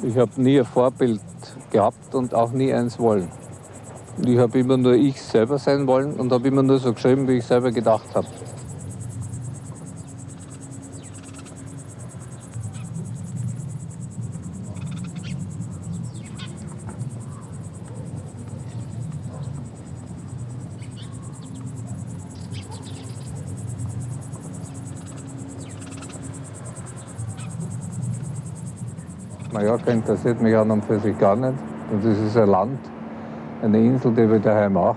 Ich habe nie ein Vorbild gehabt und auch nie eins wollen. Ich habe immer nur ich selber sein wollen und habe immer nur so geschrieben, wie ich selber gedacht habe. Mallorca interessiert mich an und für sich gar nicht. Und das ist ein Land, eine Insel, die wir daheim auch.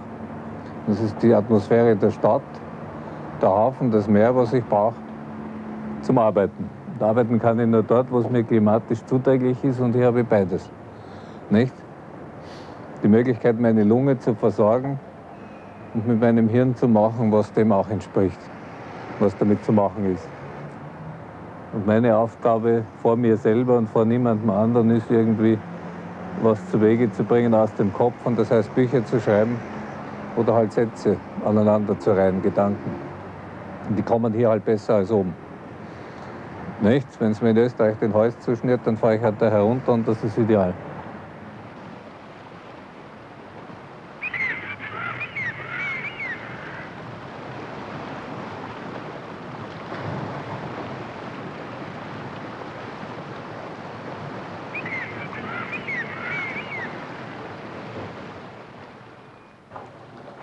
Das ist die Atmosphäre der Stadt, der Hafen, das Meer, was ich brauche zum Arbeiten. Und arbeiten kann ich nur dort, wo es mir klimatisch zuträglich ist und hier habe ich beides. Nicht? Die Möglichkeit, meine Lunge zu versorgen und mit meinem Hirn zu machen, was dem auch entspricht, was damit zu machen ist. Und meine Aufgabe vor mir selber und vor niemandem anderen ist irgendwie, was zu Wege zu bringen aus dem Kopf. Und das heißt, Bücher zu schreiben oder halt Sätze aneinander zu reihen, Gedanken. Und die kommen hier halt besser als oben. Nicht? Wenn es mir in Österreich den Hals zuschnitt, dann fahre ich halt da herunter und das ist ideal.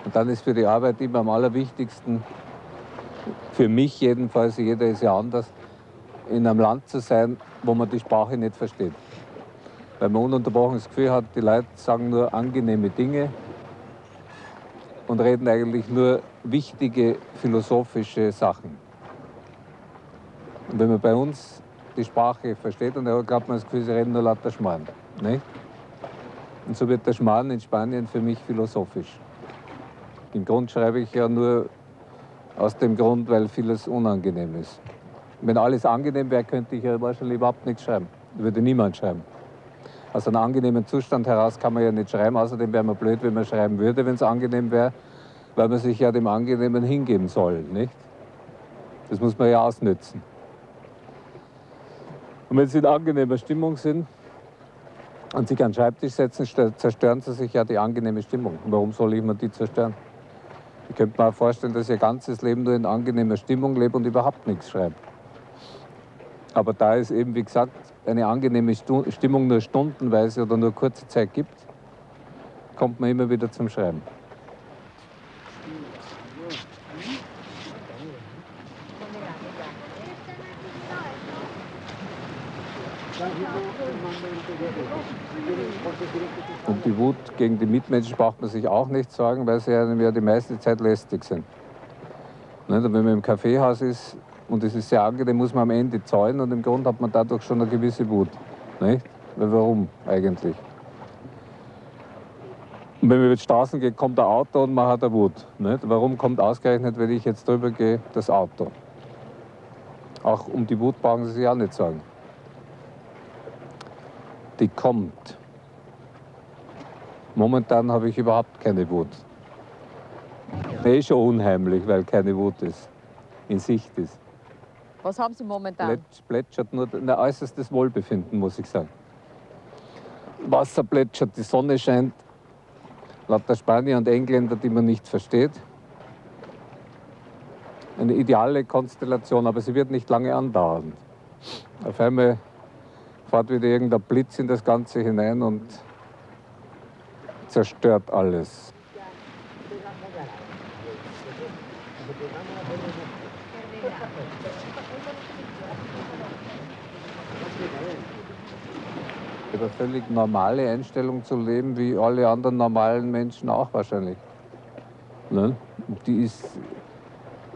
Und dann ist für die Arbeit immer am allerwichtigsten, für mich jedenfalls, jeder ist ja anders, in einem Land zu sein, wo man die Sprache nicht versteht. Weil man ununterbrochen das Gefühl hat, die Leute sagen nur angenehme Dinge und reden eigentlich nur wichtige philosophische Sachen. Und wenn man bei uns die Sprache versteht, dann glaubt man das Gefühl, sie reden nur lauter Schmarrn. Nicht? Und so wird der Schmarrn in Spanien für mich philosophisch. Im Grund schreibe ich ja nur aus dem Grund, weil vieles unangenehm ist. Wenn alles angenehm wäre, könnte ich ja wahrscheinlich überhaupt nichts schreiben. Würde niemand schreiben. Aus einem angenehmen Zustand heraus kann man ja nicht schreiben. Außerdem wäre man blöd, wenn man schreiben würde, wenn es angenehm wäre, weil man sich ja dem Angenehmen hingeben soll, nicht? Das muss man ja ausnützen. Und wenn Sie in angenehmer Stimmung sind und sich an den Schreibtisch setzen, zerstören Sie sich ja die angenehme Stimmung. Warum soll ich mir die zerstören? Ich könnte mir auch vorstellen, dass ihr ganzes Leben nur in angenehmer Stimmung lebe und überhaupt nichts schreibe. Aber da es eben, wie gesagt, eine angenehme Stimmung nur stundenweise oder nur kurze Zeit gibt, kommt man immer wieder zum Schreiben. Und die Wut gegen die Mitmenschen braucht man sich auch nicht sagen, weil sie einem ja die meiste Zeit lästig sind. Und wenn man im Kaffeehaus ist und es ist sehr angenehm, muss man am Ende zahlen und im Grunde hat man dadurch schon eine gewisse Wut. Nicht? Weil warum eigentlich? Und wenn man über die Straßen geht, kommt ein Auto und man hat eine Wut. Nicht? Warum kommt ausgerechnet, wenn ich jetzt drüber gehe, das Auto? Auch um die Wut brauchen Sie sich auch nicht sagen die kommt. Momentan habe ich überhaupt keine Wut. Eh schon unheimlich, weil keine Wut ist, in Sicht ist. Was haben Sie momentan? Plätschert nur ein äußerstes Wohlbefinden, muss ich sagen. Wasser plätschert, die Sonne scheint. Lauter Spanier und Engländer, die man nicht versteht. Eine ideale Konstellation, aber sie wird nicht lange andauern. Auf einmal fährt wieder irgendein Blitz in das Ganze hinein und zerstört alles. Eine völlig normale Einstellung zu leben, wie alle anderen normalen Menschen auch wahrscheinlich. Ne? Die ist,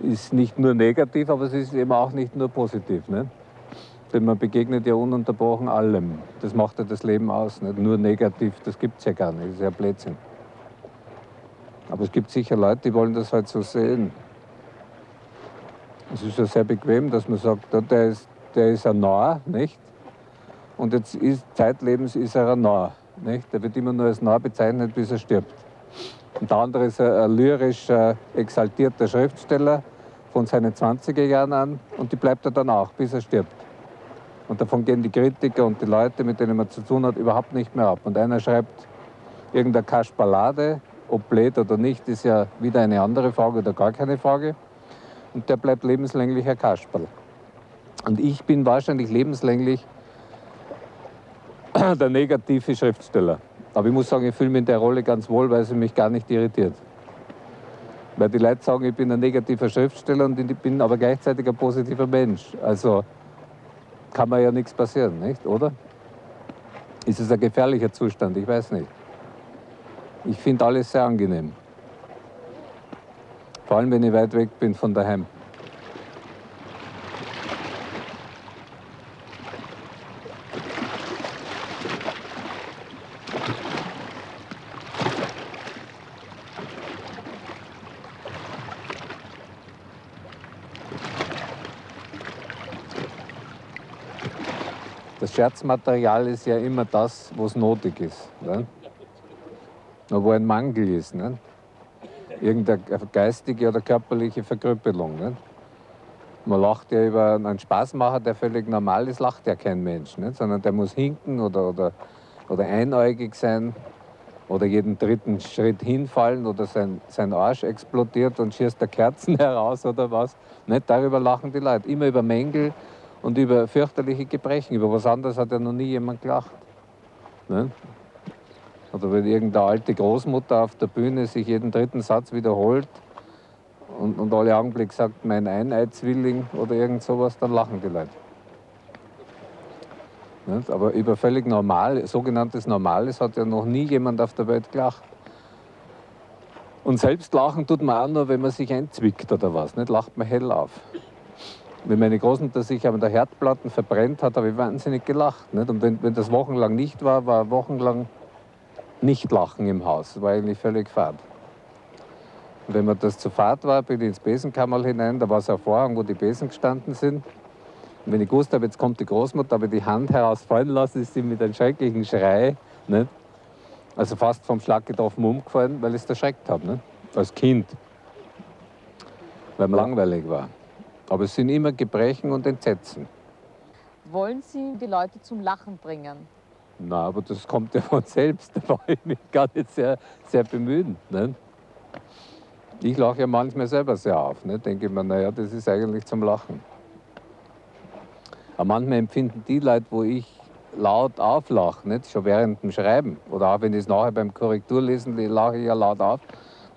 ist nicht nur negativ, aber sie ist eben auch nicht nur positiv. Ne? Denn man begegnet ja ununterbrochen allem. Das macht ja das Leben aus. Nicht nur negativ, das gibt es ja gar nicht. Das ist ja Blödsinn. Aber es gibt sicher Leute, die wollen das halt so sehen. Es ist ja sehr bequem, dass man sagt, der ist, der ist ein Narr, nicht? Und jetzt ist zeitlebens ist er ein Narr, nicht? Der wird immer nur als Narr bezeichnet, bis er stirbt. Und der andere ist ein, ein lyrisch äh, exaltierter Schriftsteller von seinen 20er Jahren an und die bleibt er dann auch, bis er stirbt. Und davon gehen die Kritiker und die Leute, mit denen man zu tun hat, überhaupt nicht mehr ab. Und einer schreibt irgendeine Kaschballade, ob blöd oder nicht, ist ja wieder eine andere Frage oder gar keine Frage. Und der bleibt lebenslänglich ein Kasperl. Und ich bin wahrscheinlich lebenslänglich der negative Schriftsteller. Aber ich muss sagen, ich fühle mich in der Rolle ganz wohl, weil sie mich gar nicht irritiert. Weil die Leute sagen, ich bin ein negativer Schriftsteller und ich bin aber gleichzeitig ein positiver Mensch. Also kann mir ja nichts passieren, nicht? Oder? Ist es ein gefährlicher Zustand? Ich weiß nicht. Ich finde alles sehr angenehm. Vor allem, wenn ich weit weg bin von daheim. Scherzmaterial ist ja immer das, was nötig ist. Ne? Wo ein Mangel ist. Ne? Irgendeine geistige oder körperliche Verkrüppelung. Ne? Man lacht ja über einen Spaßmacher, der völlig normal ist, lacht ja kein Mensch. Ne? Sondern der muss hinken oder, oder, oder einäugig sein oder jeden dritten Schritt hinfallen oder sein, sein Arsch explodiert und schießt der Kerzen heraus oder was. Nicht darüber lachen die Leute. Immer über Mängel und über fürchterliche Gebrechen. Über was anderes hat ja noch nie jemand gelacht. Ne? Oder wenn irgendeine alte Großmutter auf der Bühne sich jeden dritten Satz wiederholt und, und alle Augenblick sagt, mein Eineidswilling oder irgend sowas, dann lachen die Leute. Nicht? Aber über völlig normal, sogenanntes Normales hat ja noch nie jemand auf der Welt gelacht. Und selbst lachen tut man auch nur, wenn man sich einzwickt oder was. Nicht? Lacht man hell auf. Wenn meine Großmutter sich an der Herdplatten verbrennt hat, habe ich wahnsinnig gelacht. Nicht? Und wenn, wenn das wochenlang nicht war, war wochenlang nicht Lachen im Haus. War eigentlich völlig fad. Und wenn mir das zu fad war, bin ich ins Besenkammerl hinein. Da war so ein Vorhang, wo die Besen gestanden sind. Und wenn ich gewusst habe, jetzt kommt die Großmutter, habe ich die Hand herausfallen lassen, ist sie mit einem schrecklichen Schrei, nicht? also fast vom Schlag getroffen umgefallen, weil ich es erschreckt habe, nicht? als Kind, weil mir langweilig war. Aber es sind immer Gebrechen und Entsetzen. Wollen Sie die Leute zum Lachen bringen? Na, aber das kommt ja von selbst. Da brauche ich mich gar nicht sehr, sehr bemühen. Ne? Ich lache ja manchmal selber sehr auf. Ne? Denke mir, naja, das ist eigentlich zum Lachen. Aber manchmal empfinden die Leute, wo ich laut auflache, nicht? schon während dem Schreiben oder auch wenn ich es nachher beim Korrekturlesen lache ich ja laut auf,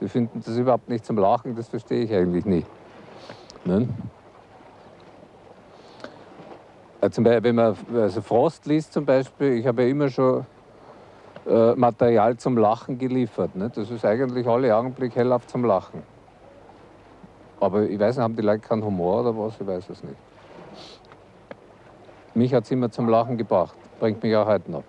die finden das überhaupt nicht zum Lachen, das verstehe ich eigentlich nicht. Ne? Äh, zum Beispiel, wenn man also Frost liest zum Beispiel, ich habe ja immer schon äh, Material zum Lachen geliefert. Ne? Das ist eigentlich alle Augenblick hellauf zum Lachen. Aber ich weiß nicht, haben die Leute keinen Humor oder was? Ich weiß es nicht. Mich hat es immer zum Lachen gebracht. Bringt mich auch heute noch.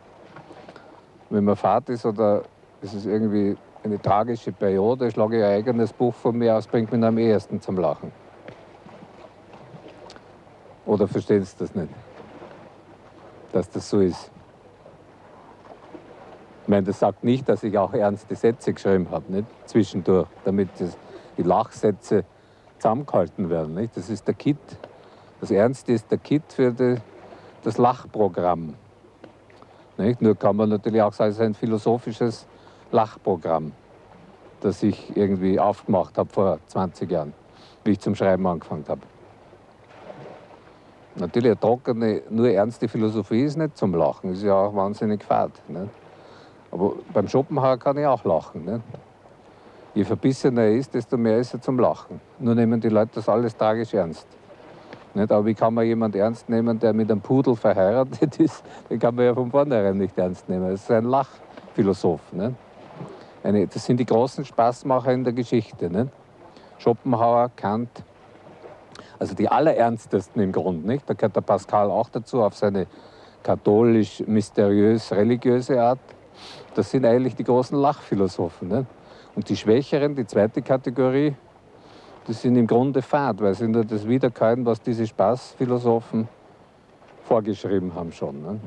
Wenn man Fahrt ist oder es ist irgendwie eine tragische Periode, schlage ich ein eigenes Buch von mir aus, bringt mich am ehesten zum Lachen. Oder verstehen Sie das nicht? Dass das so ist. Ich meine, das sagt nicht, dass ich auch ernste Sätze geschrieben habe, nicht? Zwischendurch, damit das, die Lachsätze zusammengehalten werden. Nicht? Das ist der Kit. Das Ernste ist der Kit für die, das Lachprogramm. Nicht? Nur kann man natürlich auch sagen, es ist ein philosophisches Lachprogramm, das ich irgendwie aufgemacht habe vor 20 Jahren, wie ich zum Schreiben angefangen habe. Natürlich eine trockene, nur ernste Philosophie ist nicht zum Lachen, ist ja auch wahnsinnig fad. Nicht? Aber beim Schopenhauer kann ich auch lachen. Nicht? Je verbissener er ist, desto mehr ist er zum Lachen. Nur nehmen die Leute das alles tragisch ernst. Nicht? Aber wie kann man jemanden ernst nehmen, der mit einem Pudel verheiratet ist? Den kann man ja von vornherein nicht ernst nehmen. Das ist ein Lachphilosoph. Nicht? Eine, das sind die großen Spaßmacher in der Geschichte. Nicht? Schopenhauer, Kant, also die allerernstesten im Grunde. Nicht? Da gehört der Pascal auch dazu auf seine katholisch, mysteriös, religiöse Art. Das sind eigentlich die großen Lachphilosophen. Nicht? Und die Schwächeren, die zweite Kategorie, die sind im Grunde fad, weil sie nur das wiederkäuen, was diese Spaßphilosophen vorgeschrieben haben schon. Ne?